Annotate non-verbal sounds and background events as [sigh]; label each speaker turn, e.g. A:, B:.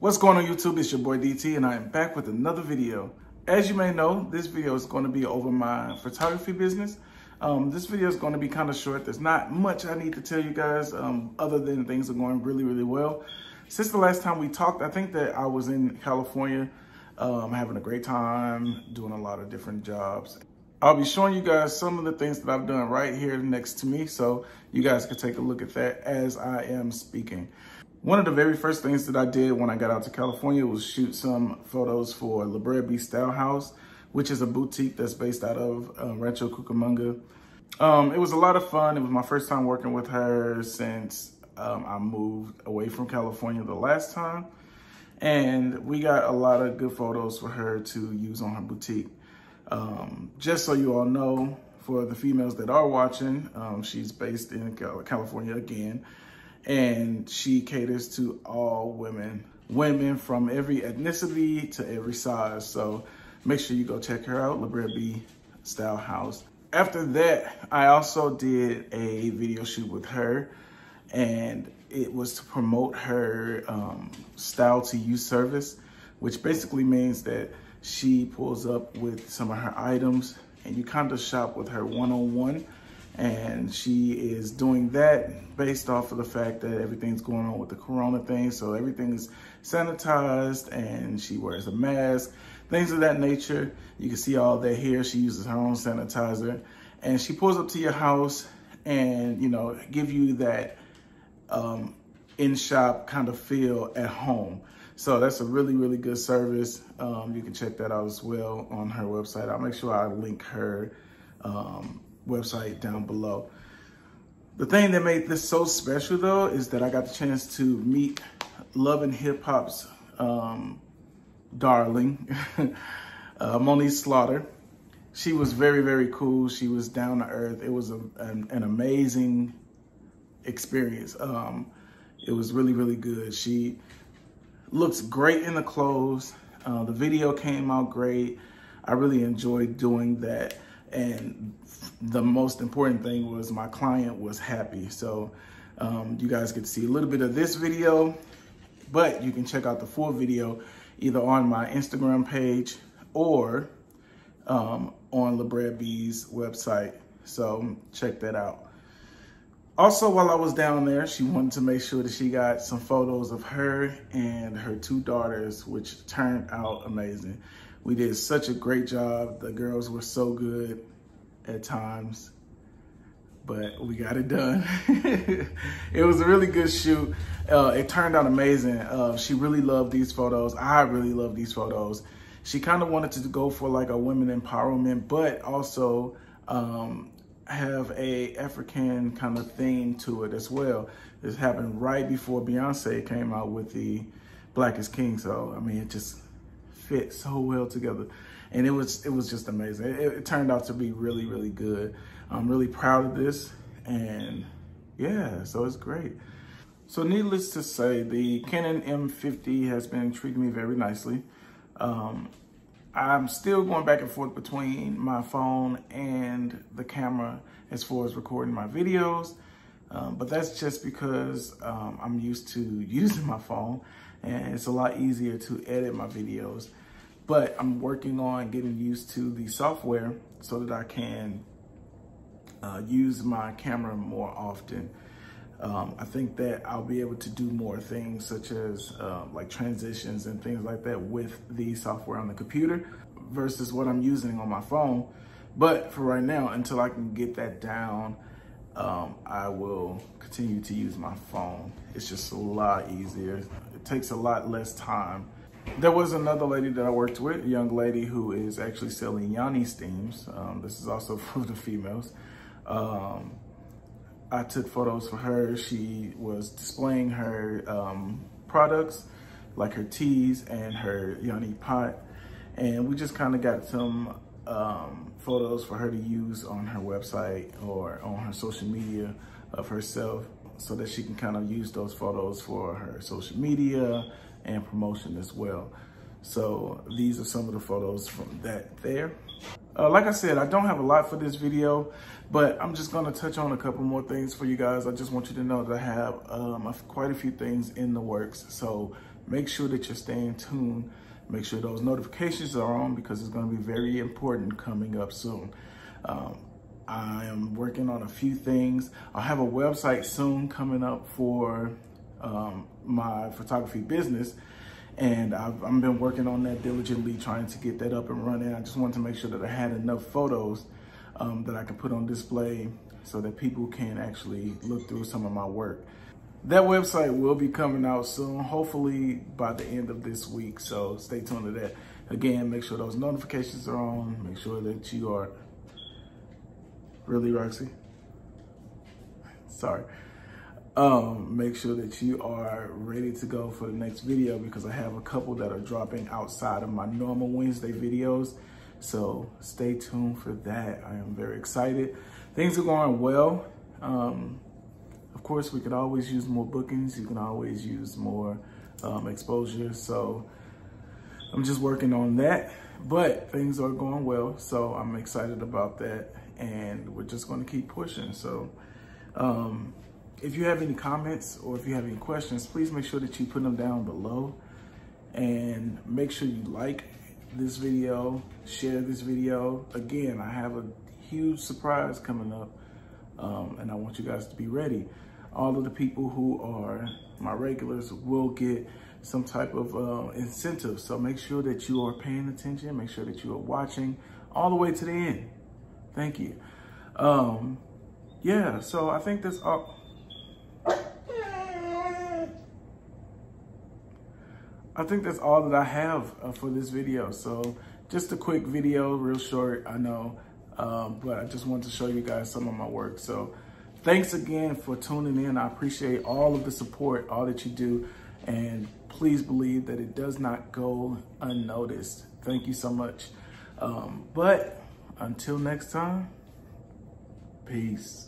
A: What's going on YouTube? It's your boy DT and I am back with another video. As you may know, this video is going to be over my photography business. Um, this video is going to be kind of short. There's not much I need to tell you guys um, other than things are going really, really well. Since the last time we talked, I think that I was in California um, having a great time, doing a lot of different jobs. I'll be showing you guys some of the things that I've done right here next to me so you guys can take a look at that as I am speaking. One of the very first things that I did when I got out to California was shoot some photos for La Brea Style House, which is a boutique that's based out of uh, Rancho Cucamonga. Um, it was a lot of fun. It was my first time working with her since um, I moved away from California the last time. And we got a lot of good photos for her to use on her boutique. Um, just so you all know, for the females that are watching, um, she's based in California again and she caters to all women, women from every ethnicity to every size. So make sure you go check her out, La Brea B Style House. After that, I also did a video shoot with her and it was to promote her um, style to you service, which basically means that she pulls up with some of her items and you kind of shop with her one-on-one. -on -one and she is doing that based off of the fact that everything's going on with the corona thing. So everything is sanitized and she wears a mask things of that nature. You can see all that here. She uses her own sanitizer. And she pulls up to your house and you know give you that um, in shop kind of feel at home so that's a really really good service um, you can check that out as well on her website i'll make sure i link her um, website down below. The thing that made this so special though is that I got the chance to meet Love and Hip Hop's um, darling, [laughs] uh, Moniece Slaughter. She was very, very cool. She was down to earth. It was a, an, an amazing experience. Um, it was really, really good. She looks great in the clothes. Uh, the video came out great. I really enjoyed doing that. And the most important thing was my client was happy. So um, you guys get to see a little bit of this video, but you can check out the full video either on my Instagram page or um, on La Brea B's website. So check that out. Also, while I was down there, she wanted to make sure that she got some photos of her and her two daughters, which turned out amazing. We did such a great job. The girls were so good at times, but we got it done. [laughs] it was a really good shoot. Uh, it turned out amazing. Uh, she really loved these photos. I really love these photos. She kind of wanted to go for like a women empowerment, but also um, have a African kind of theme to it as well. This happened right before Beyonce came out with the Black is King. So, I mean, it just fit so well together and it was it was just amazing. It, it, turned out to be really really good. I'm really proud of this, and yeah, so it's great. So needless to say, the Canon M50 has been treating me very nicely. Um, I'm still going back and forth between my phone and the camera as far as recording my videos. Um, but that's just because um, I'm used to [laughs] using my phone and it's a lot easier to edit my videos but I'm working on getting used to the software so that I can uh, use my camera more often. Um, I think that I'll be able to do more things such as uh, like transitions and things like that with the software on the computer versus what I'm using on my phone. But for right now, until I can get that down, um, I will continue to use my phone. It's just a lot easier. It takes a lot less time there was another lady that I worked with, a young lady who is actually selling yoni steams. Um, this is also [laughs] for the females. Um, I took photos for her. She was displaying her um, products, like her teas and her yoni pot. And we just kind of got some um, photos for her to use on her website or on her social media of herself so that she can kind of use those photos for her social media and promotion as well. So these are some of the photos from that there. Uh, like I said, I don't have a lot for this video, but I'm just gonna touch on a couple more things for you guys. I just want you to know that I have um, quite a few things in the works. So make sure that you're staying tuned. Make sure those notifications are on because it's gonna be very important coming up soon. Um, I am working on a few things. I'll have a website soon coming up for um, my photography business. And I've, I've, been working on that diligently, trying to get that up and running. I just wanted to make sure that I had enough photos um, that I can put on display so that people can actually look through some of my work. That website will be coming out soon, hopefully by the end of this week. So stay tuned to that. Again, make sure those notifications are on. Make sure that you are Really, Roxy? Sorry. Um, make sure that you are ready to go for the next video because I have a couple that are dropping outside of my normal Wednesday videos. So stay tuned for that. I am very excited. Things are going well. Um, of course, we could always use more bookings. You can always use more um, exposure. So I'm just working on that, but things are going well. So I'm excited about that and we're just going to keep pushing. So um, if you have any comments or if you have any questions, please make sure that you put them down below and make sure you like this video, share this video. Again, I have a huge surprise coming up um, and I want you guys to be ready. All of the people who are my regulars will get some type of uh, incentive. So make sure that you are paying attention. Make sure that you are watching all the way to the end. Thank you. Um, yeah, so I think that's all. I think that's all that I have uh, for this video. So just a quick video, real short, I know, um, but I just wanted to show you guys some of my work. So thanks again for tuning in. I appreciate all of the support, all that you do. And please believe that it does not go unnoticed. Thank you so much. Um, but until next time, peace.